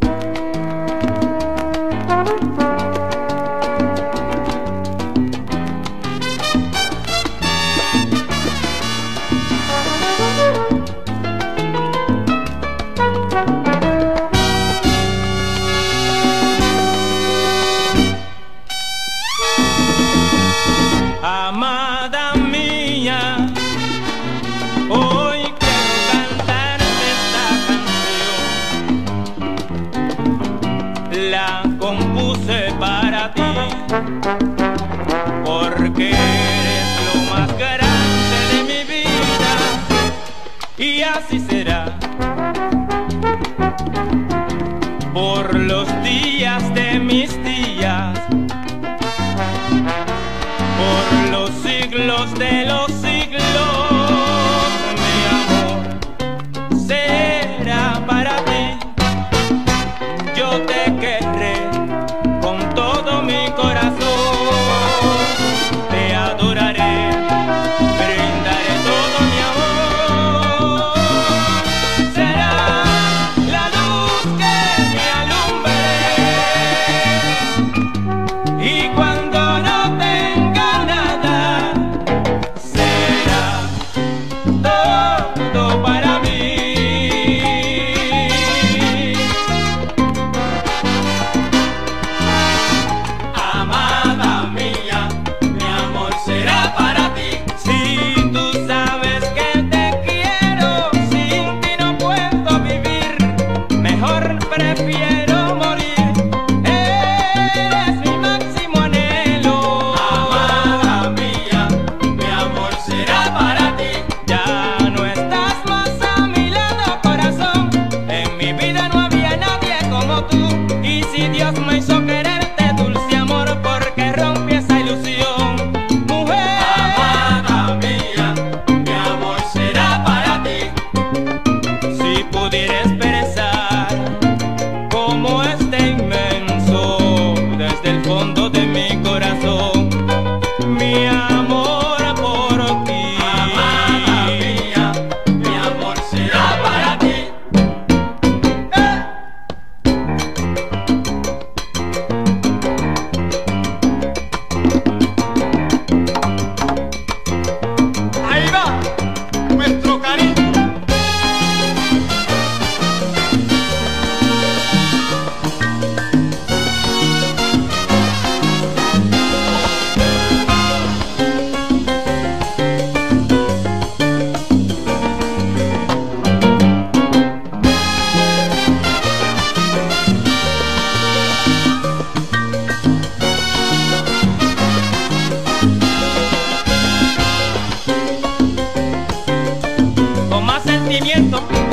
Thank you. Porque eres lo más grande de mi vida. Y así será. Por los días de mis días, por los siglos de los prefiero fondo de sentimiento.